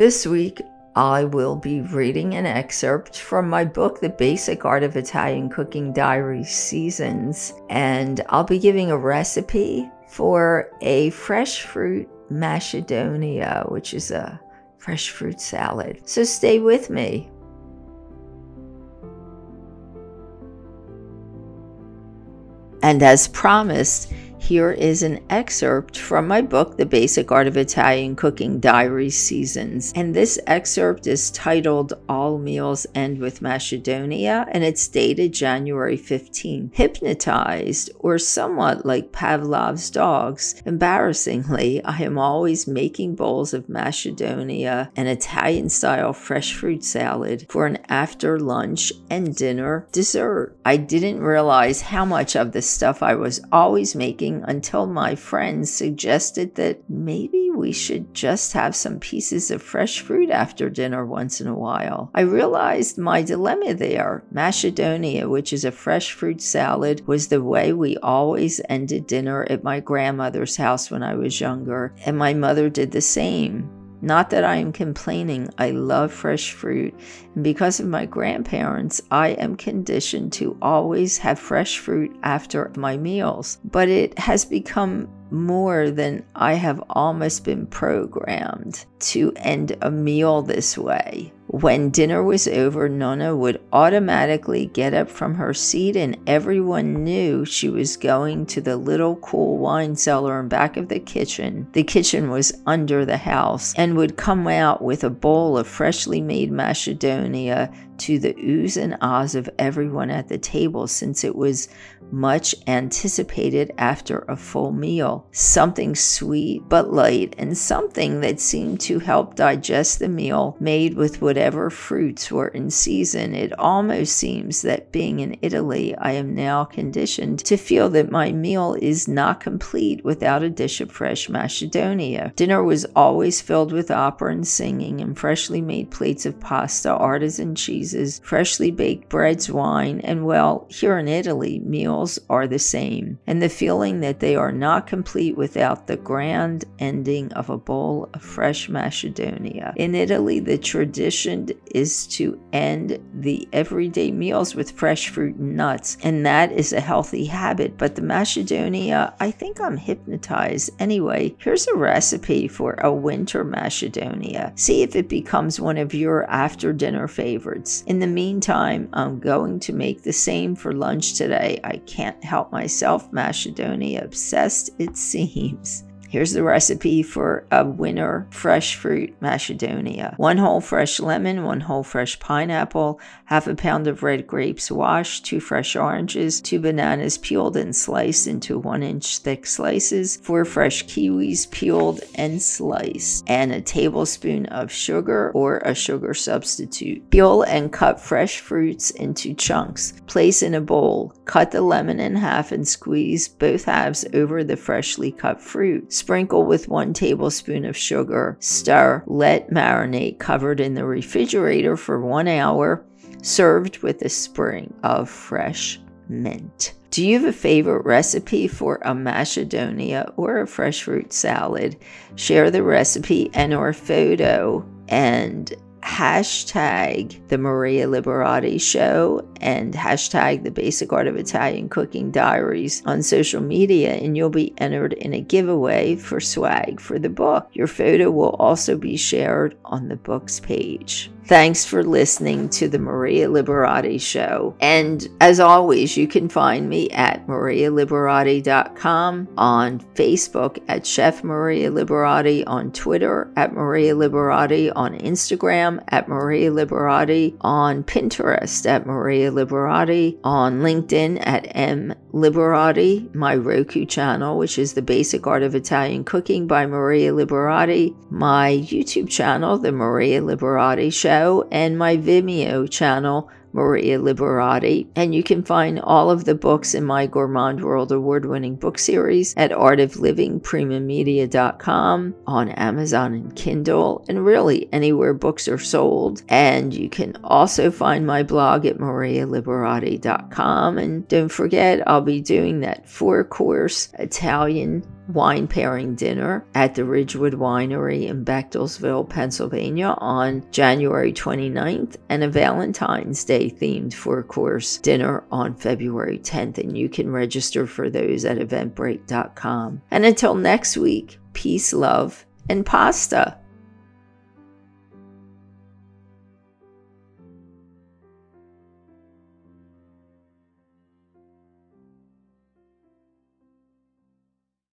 This week, I will be reading an excerpt from my book, The Basic Art of Italian Cooking Diary Seasons, and I'll be giving a recipe for a fresh fruit macedonia, which is a fresh fruit salad. So stay with me. And as promised, here is an excerpt from my book, The Basic Art of Italian Cooking Diary Seasons. And this excerpt is titled All Meals End with Macedonia, and it's dated January 15. Hypnotized, or somewhat like Pavlov's dogs, embarrassingly, I am always making bowls of Macedonia and Italian style fresh fruit salad for an after lunch and dinner dessert. I didn't realize how much of the stuff I was always making until my friends suggested that maybe we should just have some pieces of fresh fruit after dinner once in a while. I realized my dilemma there. Macedonia, which is a fresh fruit salad, was the way we always ended dinner at my grandmother's house when I was younger, and my mother did the same. Not that I am complaining, I love fresh fruit, and because of my grandparents, I am conditioned to always have fresh fruit after my meals. But it has become more than I have almost been programmed to end a meal this way. When dinner was over, Nona would automatically get up from her seat, and everyone knew she was going to the little cool wine cellar in back of the kitchen. The kitchen was under the house, and would come out with a bowl of freshly made Macedonia to the oohs and ahs of everyone at the table since it was much anticipated after a full meal. Something sweet but light, and something that seemed to help digest the meal made with whatever fruits were in season. It almost seems that being in Italy, I am now conditioned to feel that my meal is not complete without a dish of fresh Macedonia. Dinner was always filled with opera and singing and freshly made plates of pasta, artisan cheeses, freshly baked breads, wine, and well, here in Italy, meals meals are the same, and the feeling that they are not complete without the grand ending of a bowl of fresh Macedonia. In Italy, the tradition is to end the everyday meals with fresh fruit and nuts, and that is a healthy habit. But the Macedonia, I think I'm hypnotized. Anyway, here's a recipe for a winter Macedonia. See if it becomes one of your after dinner favorites. In the meantime, I'm going to make the same for lunch today. I can't help myself, Macedonia obsessed, it seems. Here's the recipe for a winter fresh fruit Macedonia. One whole fresh lemon, one whole fresh pineapple, half a pound of red grapes washed, two fresh oranges, two bananas peeled and sliced into one inch thick slices, four fresh kiwis peeled and sliced, and a tablespoon of sugar or a sugar substitute. Peel and cut fresh fruits into chunks. Place in a bowl. Cut the lemon in half and squeeze both halves over the freshly cut fruit. Sprinkle with one tablespoon of sugar. Stir. Let marinate covered in the refrigerator for one hour. Served with a sprig of fresh mint. Do you have a favorite recipe for a macedonia or a fresh fruit salad? Share the recipe and or photo and hashtag the Maria Liberati show and hashtag the basic art of Italian cooking diaries on social media and you'll be entered in a giveaway for swag for the book. Your photo will also be shared on the book's page. Thanks for listening to the Maria Liberati Show. And as always, you can find me at marialiberati.com, on Facebook at Chef Maria Liberati, on Twitter at Maria Liberati, on Instagram at Maria Liberati, on Pinterest at Maria Liberati, on LinkedIn at M Liberati, my Roku channel, which is the basic art of Italian cooking by Maria Liberati, my YouTube channel, The Maria Liberati Show, and my Vimeo channel, Maria Liberati. And you can find all of the books in my Gourmand World award winning book series at artoflivingprimamedia.com, on Amazon and Kindle, and really anywhere books are sold. And you can also find my blog at marialiberati.com. And don't forget, I'll be doing that four course Italian wine pairing dinner at the Ridgewood Winery in Bechtelsville, Pennsylvania on January 29th and a Valentine's Day themed four course dinner on February 10th. And you can register for those at eventbrite.com. And until next week, peace, love, and pasta.